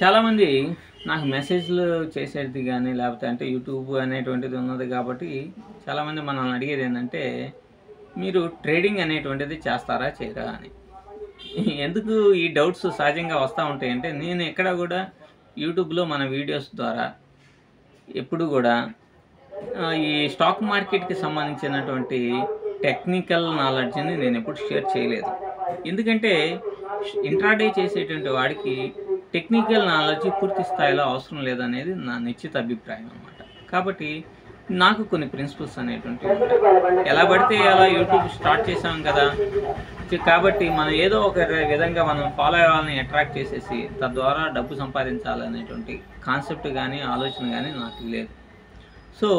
చాలామంది నాకు మెసేజ్లు చేసేది కానీ లేకపోతే అంటే యూట్యూబ్ అనేటువంటిది ఉన్నది కాబట్టి చాలామంది మనల్ని అడిగేది ఏంటంటే మీరు ట్రేడింగ్ అనేటువంటిది చేస్తారా చేయరా అని. ఎందుకు ఈ డౌట్స్ సహజంగా వస్తూ ఉంటాయంటే నేను ఎక్కడ కూడా యూట్యూబ్లో మన వీడియోస్ ద్వారా ఎప్పుడు కూడా ఈ స్టాక్ మార్కెట్కి సంబంధించినటువంటి టెక్నికల్ నాలెడ్జ్ని నేను ఎప్పుడు షేర్ చేయలేదు. ఎందుకంటే ఇంట్రాడే చేసేటువంటి వాడికి టెక్నికల్ నాలెడ్జ్ పూర్తి స్థాయిలో అవసరం లేదనేది నా నిశ్చిత అభిప్రాయం అనమాట కాబట్టి నాకు కొన్ని ప్రిన్సిపల్స్ అనేటువంటివి ఉంటాయి ఎలా పడితే అలా యూట్యూబ్ స్టార్ట్ చేసాం కదా. కాబట్టి మనం ఏదో ఒక విధంగా మనం ఫాలో అవ్వాలని అట్రాక్ట్ చేసేసి తద్వారా డబ్బు సంపాదించాలనేటువంటి కాన్సెప్ట్ కానీ ఆలోచన కానీ నాకు లేదు. సో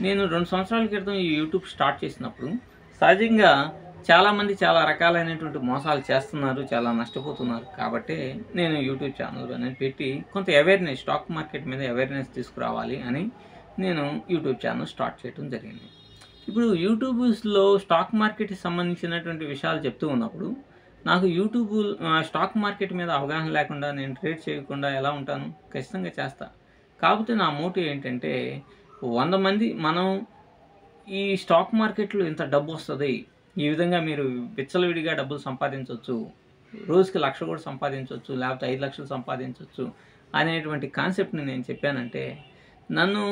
నేను రెండు సంవత్సరాల క్రితం ఈ యూట్యూబ్ స్టార్ట్ చేసినప్పుడు సహజంగా చాలామంది చాలా రకాలైనటువంటి మోసాలు చేస్తున్నారు చాలా నష్టపోతున్నారు. కాబట్టి నేను యూట్యూబ్ ఛానల్ అనేది పెట్టి కొంత అవేర్నెస్ స్టాక్ మార్కెట్ మీద అవేర్నెస్ తీసుకురావాలి అని నేను యూట్యూబ్ ఛానల్ స్టార్ట్ చేయడం జరిగింది. ఇప్పుడు యూట్యూబ్స్లో స్టాక్ మార్కెట్కి సంబంధించినటువంటి విషయాలు చెప్తూ ఉన్నప్పుడు నాకు యూట్యూబ్ స్టాక్ మార్కెట్ మీద అవగాహన లేకుండా నేను ట్రేడ్ చేయకుండా ఎలా ఉంటాను? ఖచ్చితంగా చేస్తా. కాకపోతే నా మోటివ్ ఏంటంటే వంద మంది మనం ఈ స్టాక్ మార్కెట్లో ఇంత డబ్బు వస్తుంది ఈ విధంగా మీరు విచ్చలవిడిగా డబ్బులు సంపాదించవచ్చు రోజుకి లక్ష కూడా సంపాదించవచ్చు లేకపోతే ఐదు లక్షలు సంపాదించవచ్చు అనేటువంటి కాన్సెప్ట్ని నేను చెప్పానంటే నన్ను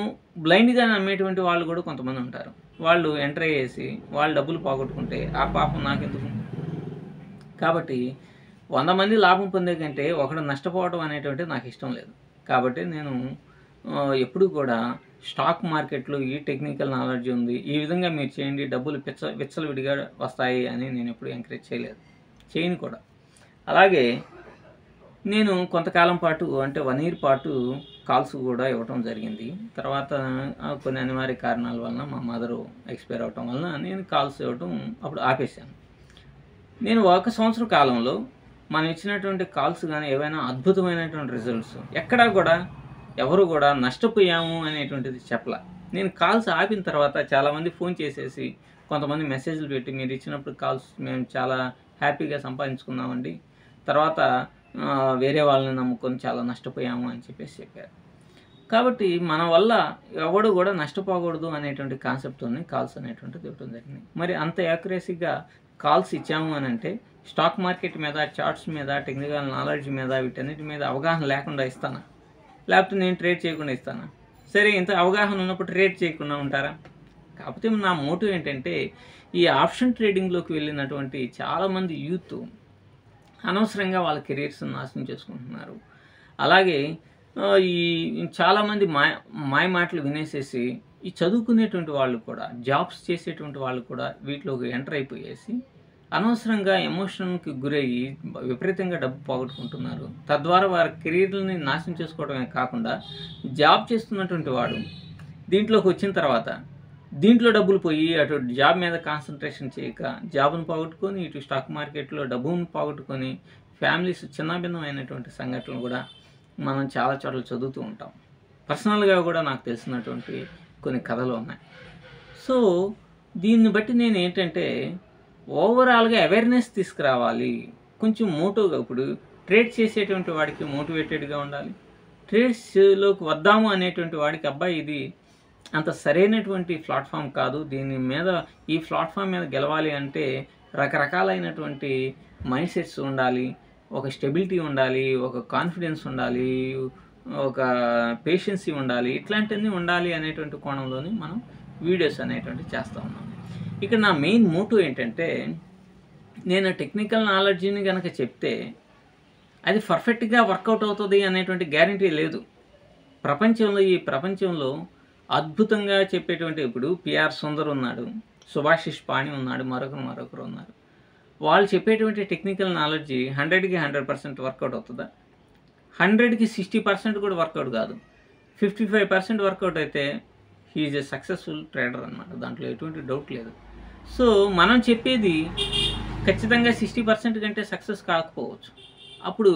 బ్లైండ్గా నమ్మేటువంటి వాళ్ళు కూడా కొంతమంది ఉంటారు. వాళ్ళు ఎంటర్ అయ్యేసి వాళ్ళు డబ్బులు పోగొట్టుకుంటే ఆ పాపం నాకెందుకు? కాబట్టి వంద మంది లాభం పొందే కంటే ఒకడు నష్టపోవడం అనేటువంటిది నాకు ఇష్టం లేదు. కాబట్టి నేను ఎప్పుడూ కూడా స్టాక్ మార్కెట్లో ఈ టెక్నికల్ నాలెడ్జ్ ఉంది. ఈ విధంగా మీరు చేయండి. డబ్బులు పిచ్చ విచ్చలవిడిగా వస్తాయి అని నేను ఎప్పుడు ఎంకరేజ్ చేయలేదు. చేయను కూడా. అలాగే నేను కొంతకాలం పాటు అంటే వన్ ఇయర్ పాటు కాల్స్ కూడా ఇవ్వటం జరిగింది. తర్వాత కొన్ని అనివార్య కారణాల వలన మా మదరు ఎక్స్పైర్ అవటం వలన నేను కాల్స్ ఇవ్వటం అప్పుడు ఆపేశాను. నేను ఒక సంవత్సర కాలంలో మనం ఇచ్చినటువంటి కాల్స్ కానీ ఏవైనా అద్భుతమైనటువంటి రిజల్ట్స్ ఎక్కడా కూడా ఎవరు కూడా నష్టపోయాము అనేటువంటిది చెప్పలా. నేను కాల్స్ ఆపిన తర్వాత చాలామంది ఫోన్ చేసేసి కొంతమంది మెసేజ్లు పెట్టి మీరు ఇచ్చినప్పుడు కాల్స్ మేము చాలా హ్యాపీగా సంపాదించుకున్నామండి. తర్వాత వేరే వాళ్ళని నమ్ముకొని చాలా నష్టపోయాము అని చెప్పేసి చెప్పారు. కాబట్టి మన వల్ల ఎవడు కూడా నష్టపోకూడదు అనేటువంటి కాన్సెప్ట్తోనే కాల్స్ అనేటువంటిది ఇవ్వడం జరిగింది. మరి అంత యాక్యురసీగా కాల్స్ ఇచ్చాము అని అంటే స్టాక్ మార్కెట్ మీద చార్ట్స్ మీద టెక్నికల్ నాలెడ్జ్ మీద వీటన్నిటి మీద అవగాహన లేకుండా ఇస్తానా? లేకపోతే నేను ట్రేడ్ చేయకుండా ఇస్తాను? సరే ఇంత అవగాహన ఉన్నప్పుడు ట్రేడ్ చేయకుండా ఉంటారా? కాకపోతే నా మోటివ్ ఏంటంటే ఈ ఆప్షన్ ట్రేడింగ్లోకి వెళ్ళినటువంటి చాలామంది యూత్ అనవసరంగా వాళ్ళ కెరీర్స్ నాశనం చేసుకుంటున్నారు. అలాగే ఈ చాలామంది మాయ మాయ మాటలు వినేసేసి ఈ చదువుకునేటువంటి వాళ్ళు కూడా జాబ్స్ చేసేటువంటి వాళ్ళు కూడా వీటిలోకి ఎంటర్ అయిపోయేసి అనవసరంగా ఎమోషన్కి గురయ్యి విపరీతంగా డబ్బు పోగొట్టుకుంటున్నారు. తద్వారా వారి కెరీర్ని నాశనం చేసుకోవడమే కాకుండా జాబ్ చేస్తున్నటువంటి వాడు దీంట్లోకి వచ్చిన తర్వాత దీంట్లో డబ్బులు పోయి అటు జాబ్ మీద కాన్సన్ట్రేషన్ చేయక జాబ్ను పోగొట్టుకొని ఇటు స్టాక్ మార్కెట్లో డబ్బును పోగొట్టుకొని ఫ్యామిలీస్ చిన్నభిన్నమైనటువంటి సంఘటనలు కూడా మనం చాలా చోట్ల చదువుతూ ఉంటాం. పర్సనల్గా కూడా నాకు తెలిసినటువంటి కొన్ని కథలు ఉన్నాయి. సో దీన్ని బట్టి నేను ఏంటంటే ఓవరాల్గా అవేర్నెస్ తీసుకురావాలి. కొంచెం మోటోగా ఇప్పుడు ట్రేడ్ చేసేటువంటి వాడికి మోటివేటెడ్గా ఉండాలి. ట్రేడ్స్లోకి వద్దాము అనేటువంటి వాడికి అబ్బాయి ఇది అంత సరైనటువంటి ప్లాట్ఫామ్ కాదు. దీని మీద ఈ ప్లాట్ఫామ్ మీద గెలవాలి అంటే రకరకాలైనటువంటి మైండ్ సెట్స్ ఉండాలి. ఒక స్టెబిలిటీ ఉండాలి ఒక కాన్ఫిడెన్స్ ఉండాలి ఒక పేషెన్సీ ఉండాలి. ఇట్లాంటివన్నీ ఉండాలి అనేటువంటి కోణంలోని మనం వీడియోస్ అనేటువంటి చేస్తూ ఉన్నాం. ఇక్కడ నా మెయిన్ మోటివ్ ఏంటంటే నేను టెక్నికల్ నాలెడ్జ్ని కనుక చెప్తే అది పర్ఫెక్ట్గా వర్కౌట్ అవుతుంది అనేటువంటి గ్యారంటీ లేదు. ప్రపంచంలో ఈ ప్రపంచంలో అద్భుతంగా చెప్పేటువంటి ఇప్పుడు పిఆర్ సుందర్ ఉన్నాడు సుభాషిష్ పాణి ఉన్నాడు మరొకరు మరొకరు ఉన్నారు. వాళ్ళు చెప్పేటువంటి టెక్నికల్ నాలెడ్జ్ హండ్రెడ్కి హండ్రెడ్ పర్సెంట్ వర్కౌట్ అవుతుందా? హండ్రెడ్కి సిక్స్టీ పర్సెంట్ కూడా వర్కౌట్ కాదు. Fifty five percent work out అయితే హీఈస్ ఏ సక్సెస్ఫుల్ ట్రేడర్ అనమాట దాంట్లో ఎటువంటి డౌట్ లేదు. సో మనం చెప్పేది ఖచ్చితంగా సిక్స్టీ పర్సెంట్ కంటే సక్సెస్ కాకపోవచ్చు. అప్పుడు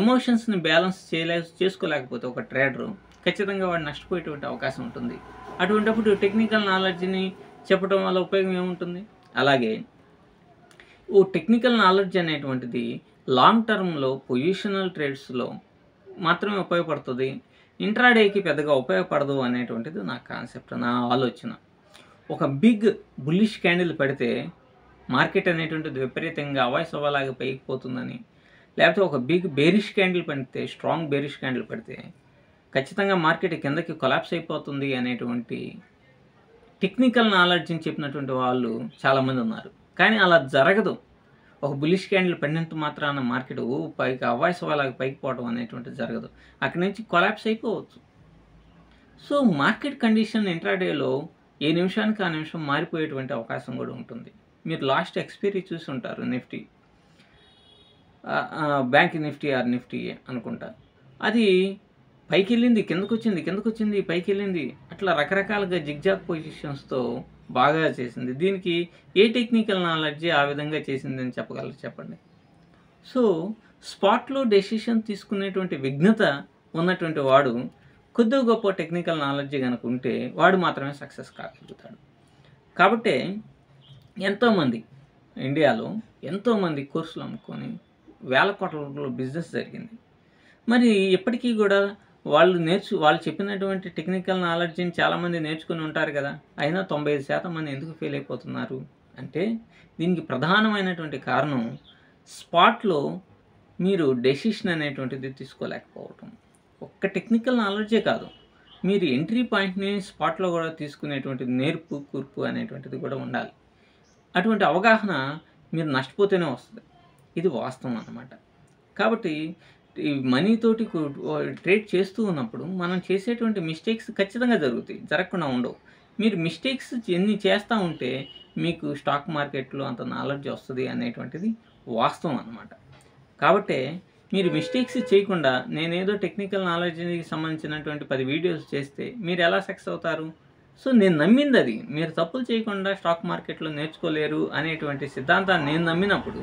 ఎమోషన్స్ని బ్యాలెన్స్ చేయలే చేసుకోలేకపోతే ఒక ట్రేడరు ఖచ్చితంగా వాడు నష్టపోయేటువంటి అవకాశం ఉంటుంది. అటువంటిప్పుడు టెక్నికల్ నాలెడ్జ్ని చెప్పడం వల్ల ఉపయోగం ఏముంటుంది? అలాగే ఓ టెక్నికల్ నాలెడ్జ్ అనేటువంటిది లాంగ్ టర్మ్లో పొజిషనల్ ట్రేడ్స్లో మాత్రమే ఉపయోగపడుతుంది. ఇంట్రాడేకి పెద్దగా ఉపయోగపడదు అనేటువంటిది నా కాన్సెప్ట్ నా ఆలోచన. ఒక బిగ్ బుల్లిష్ క్యాండిల్ పెడితే మార్కెట్ అనేటువంటిది విపరీతంగా అవాయిసవ్వలాగా పైకి పోతుందని లేకపోతే ఒక బిగ్ బేరిష్ క్యాండిల్ పెడితే స్ట్రాంగ్ బేరిష్ క్యాండిల్ పెడితే ఖచ్చితంగా మార్కెట్ కిందకి కొలాప్స్ అయిపోతుంది అనేటువంటి టెక్నికల్ నాలెడ్జ్ని చెప్పినటువంటి వాళ్ళు చాలామంది ఉన్నారు. కానీ అలా జరగదు. ఒక బులిష్ క్యాండిల్ పడినంత మాత్రాన మార్కెట్ ఓ పైకి అవాయిసవ్వలాగా పైకి పోవడం అనేటువంటిది జరగదు. అక్కడి నుంచి కొలాప్స్ అయిపోవచ్చు. సో మార్కెట్ కండిషన్ ఇంట్రాడేలో ఏ నిమిషానికి ఆ నిమిషం మారిపోయేటువంటి అవకాశం కూడా ఉంటుంది. మీరు లాస్ట్ ఎక్స్పైరీ చూసి ఉంటారు నిఫ్టీ. బ్యాంక్ నిఫ్టీ ఆర్ నిఫ్టీ అనుకుంటా. అది పైకి వెళ్ళింది కిందకు వచ్చింది కిందకు వచ్చింది పైకి వెళ్ళింది అట్లా రకరకాలుగా జిగ్జాగ్ పొజిషన్స్తో బాగా చేసింది. దీనికి ఏ టెక్నికల్ నాలెడ్జ్ ఆ విధంగా చేసింది అని చెప్పగలరు చెప్పండి. సో స్పాట్లో డెసిషన్ తీసుకునేటువంటి విఘ్నత ఉన్నటువంటి వాడు కొద్దిగా గొప్ప టెక్నికల్ నాలెడ్జ్ కనుక ఉంటే వాడు మాత్రమే సక్సెస్ కాగలుగుతాడు. కాబట్టి ఎంతోమంది ఇండియాలో ఎంతోమంది కోర్సులు అమ్ముకొని వేల కోట్ల బిజినెస్ జరిగింది. మరి ఎప్పటికీ కూడా వాళ్ళు నేర్చు వాళ్ళు చెప్పినటువంటి టెక్నికల్ నాలెడ్జ్ని చాలామంది నేర్చుకుని ఉంటారు కదా. అయినా తొంభై ఐదు శాతం మంది ఎందుకు ఫెయిల్ అయిపోతున్నారు? అంటే దీనికి ప్రధానమైనటువంటి కారణం స్పాట్లో మీరు డెసిషన్ అనేటువంటిది తీసుకోలేకపోవటం. ఒక్క టెక్నికల్ నాలెడ్జే కాదు. మీరు ఎంట్రీ పాయింట్ని స్పాట్లో కూడా తీసుకునేటువంటి నేర్పు కూర్పు అనేటువంటిది కూడా ఉండాలి. అటువంటి అవగాహన మీరు నష్టపోతేనే వస్తుంది. ఇది వాస్తవం అన్నమాట. కాబట్టి ఈ మనీతోటి ట్రేడ్ చేస్తూ ఉన్నప్పుడు మనం చేసేటువంటి మిస్టేక్స్ ఖచ్చితంగా జరుగుతాయి. జరగకుండా ఉండవు. మీరు మిస్టేక్స్ ఎన్ని చేస్తూ ఉంటే మీకు స్టాక్ మార్కెట్లో అంత నాలెడ్జ్ వస్తుంది అనేటువంటిది వాస్తవం అన్నమాట. కాబట్టి మీరు మిస్టేక్స్ చేయకుండా నేనేదో టెక్నికల్ నాలెడ్జ్కి సంబంధించినటువంటి పది వీడియోస్ చేస్తే మీరు ఎలా సక్సెస్ అవుతారు? సో నేను నమ్మింది అది మీరు తప్పులు చేయకుండా స్టాక్ మార్కెట్లో నేర్చుకోలేరు అనేటువంటి సిద్ధాంతాన్ని నేను నమ్మినప్పుడు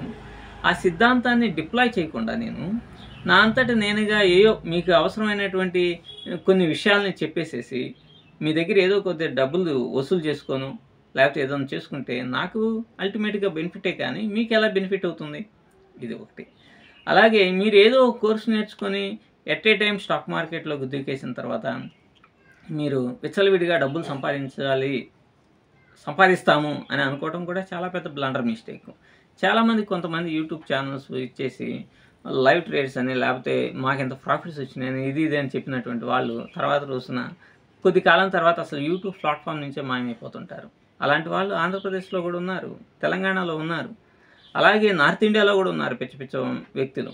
ఆ సిద్ధాంతాన్ని డిప్లాయ్ చేయకుండా నేను నా అంతటి నేనుగా ఏయో మీకు అవసరమైనటువంటి కొన్ని విషయాల్ని చెప్పేసేసి మీ దగ్గర ఏదో కొద్ది డబ్బులు వసూలు చేసుకోను లేకపోతే ఏదైనా చేసుకుంటే నాకు అల్టిమేట్గా బెనిఫిటే కానీ మీకు ఎలా బెనిఫిట్ అవుతుంది? ఇది ఒకటి. అలాగే మీరు ఏదో ఒక కోర్సు నేర్చుకొని ఎట్ ఏ టైం స్టాక్ మార్కెట్లో గుద్దికేసిన తర్వాత మీరు విచ్చలవిడిగా డబ్బులు సంపాదించాలి సంపాదిస్తాము అని అనుకోవడం కూడా చాలా పెద్ద బ్లండర్ మిస్టేక్ చాలామంది కొంతమంది యూట్యూబ్ ఛానల్స్ ఇచ్చేసి లైవ్ ట్రేడ్స్ అని లేకపోతే మాకు ప్రాఫిట్స్ వచ్చినాయని ఇది ఇది అని చెప్పినటువంటి వాళ్ళు తర్వాత రోజున కొద్ది కాలం తర్వాత అసలు యూట్యూబ్ ప్లాట్ఫామ్ నుంచే మాయమైపోతుంటారు. అలాంటి వాళ్ళు ఆంధ్రప్రదేశ్లో కూడా ఉన్నారు తెలంగాణలో ఉన్నారు. అలాగే నార్త్ ఇండియాలో కూడా ఉన్నారు పిచ్చ పిచ్చ వ్యక్తులు.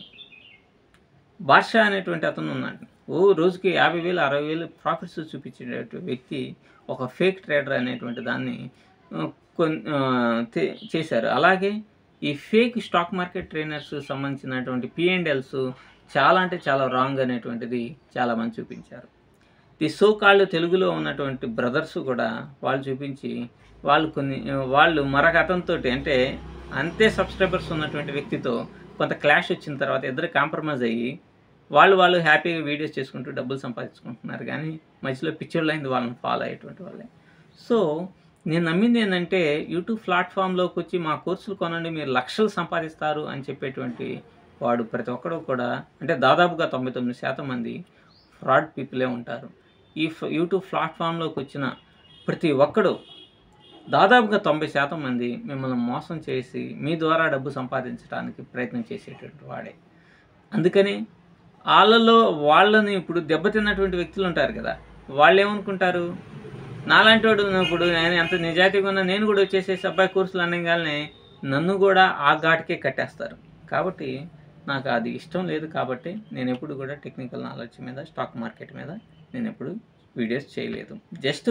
బాద్షా అనేటువంటి అతను ఉన్నాడు. ఓ రోజుకి యాభై వేలు అరవై వేలు ప్రాఫిట్స్ చూపించేటువంటి వ్యక్తి ఒక ఫేక్ ట్రేడర్ అనేటువంటి దాన్ని కొన్ చేశారు. అలాగే ఈ ఫేక్ స్టాక్ మార్కెట్ ట్రైనర్స్ సంబంధించినటువంటి పిఎండ్ఎల్స్ చాలా అంటే చాలా రాంగ్ అనేటువంటిది చాలామంది చూపించారు. ది సో కాళ్ళు తెలుగులో ఉన్నటువంటి బ్రదర్స్ కూడా వాళ్ళు చూపించి వాళ్ళు కొన్ని వాళ్ళు మరొక అతనితోటి అంటే అంతే సబ్స్క్రైబర్స్ ఉన్నటువంటి వ్యక్తితో కొంత క్లాష్ వచ్చిన తర్వాత ఇద్దరు కాంప్రమైజ్ అయ్యి వాళ్ళు వాళ్ళు హ్యాపీగా వీడియోస్ చేసుకుంటూ డబ్బులు సంపాదించుకుంటున్నారు కానీ మధ్యలో పిక్చర్లు అయింది వాళ్ళని ఫాలో అయ్యేటువంటి వాళ్ళే. సో నేను నమ్మింది ఏంటంటే యూట్యూబ్ ప్లాట్ఫామ్లోకి వచ్చి మా కోర్సులు కొనండి మీరు లక్షలు సంపాదిస్తారు అని చెప్పేటువంటి వాడు ప్రతి ఒక్కడు కూడా అంటే దాదాపుగా తొంభై తొమ్మిది శాతం మంది ఫ్రాడ్ పీపులే ఉంటారు. ఈ యూట్యూబ్ ప్లాట్ఫామ్లోకి వచ్చిన ప్రతి ఒక్కడు దాదాపుగా తొంభై శాతం మంది మిమ్మల్ని మోసం చేసి మీ ద్వారా డబ్బు సంపాదించడానికి ప్రయత్నం చేసేటువంటి వాడే. అందుకని వాళ్ళలో వాళ్ళని ఇప్పుడు దెబ్బతిన్నటువంటి వ్యక్తులు ఉంటారు కదా వాళ్ళు ఏమనుకుంటారు నాలాంటి వాడు ఉన్నప్పుడు నేను ఎంత నిజాయితీగా ఉన్నా నేను కూడా వచ్చేసేసి అబ్బాయి కోర్సులు అనగానే నన్ను కూడా ఆ ఘాటుకే కట్టేస్తారు. కాబట్టి నాకు అది ఇష్టం లేదు కాబట్టి నేను ఎప్పుడు కూడా టెక్నికల్ నాలెడ్జ్ మీద స్టాక్ మార్కెట్ మీద నేను ఎప్పుడు వీడియోస్ చేయలేదు. జస్ట్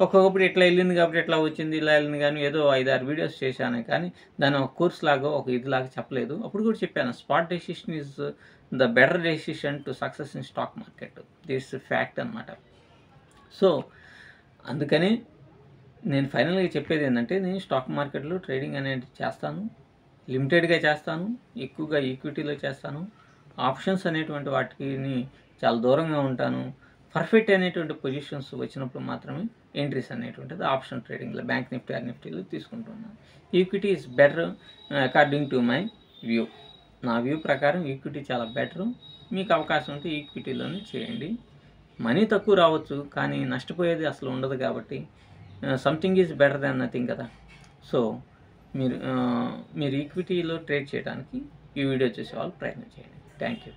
ఒక్కొక్కప్పుడు ఇట్లా వెళ్ళింది కాబట్టి ఇట్లా వచ్చింది ఇలా వెళ్ళింది కానీ ఏదో ఐదు ఆరు వీడియోస్ చేశాను కానీ దాని ఒక కోర్స్ లాగా ఒక ఇదిలాగా చెప్పలేదు. అప్పుడు కూడా చెప్పాను spot decision is the better decision to success in stock market this fact అనమాట సో అందుకని నేను ఫైనల్గా చెప్పేది ఏంటంటే నేను స్టాక్ మార్కెట్లో ట్రేడింగ్ అనేది చేస్తాను. లిమిటెడ్గా చేస్తాను ఎక్కువగా ఈక్విటీలో చేస్తాను. ఆప్షన్స్ అనేటువంటి వాటిని చాలా దూరంగా ఉంటాను. పర్ఫెక్ట్ అనేటువంటి పొజిషన్స్ వచ్చినప్పుడు మాత్రమే ఎంట్రీస్ అనేటువంటిది ఆప్షన్ ట్రేడింగ్లో బ్యాంక్ నిఫ్టీ ఆర్ నిఫ్టీలు తీసుకుంటున్నాను equity is better according to my view నా వ్యూ ప్రకారం ఈక్విటీ చాలా బెటర్ మీకు అవకాశం ఉంటే ఈక్విటీలోనే చేయండి. మనీ తక్కువ రావచ్చు కానీ నష్టపోయేది అసలు ఉండదు కాబట్టి something is better than nothing కదా. సో మీరు uh, మీరు ఈక్విటీలో ట్రేడ్ చేయడానికి ఈ వీడియో చూసే వాళ్ళు ప్రయత్నం చేయండి. Thank you